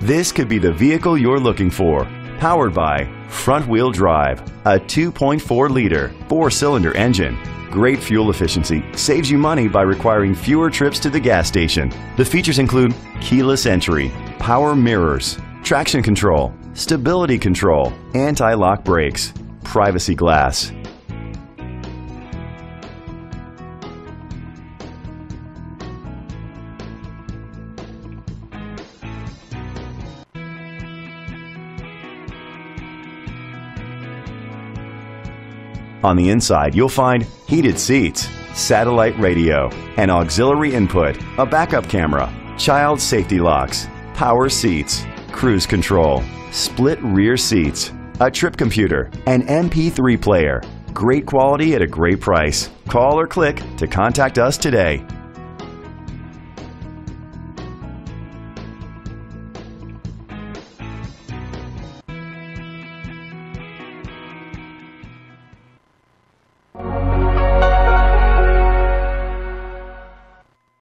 This could be the vehicle you're looking for. Powered by front wheel drive, a 2.4 liter, four cylinder engine. Great fuel efficiency saves you money by requiring fewer trips to the gas station. The features include keyless entry, power mirrors, traction control, stability control, anti lock brakes, privacy glass. On the inside, you'll find heated seats, satellite radio, an auxiliary input, a backup camera, child safety locks, power seats, cruise control, split rear seats, a trip computer, an MP3 player. Great quality at a great price. Call or click to contact us today.